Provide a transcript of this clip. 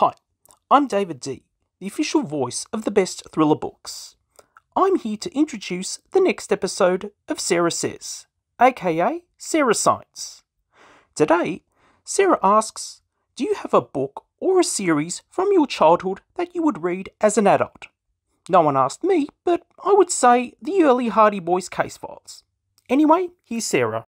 Hi, I'm David D, the official voice of the best thriller books. I'm here to introduce the next episode of Sarah Says, aka Sarah Signs. Today, Sarah asks Do you have a book or a series from your childhood that you would read as an adult? No one asked me, but I would say the early Hardy Boys case files. Anyway, here's Sarah.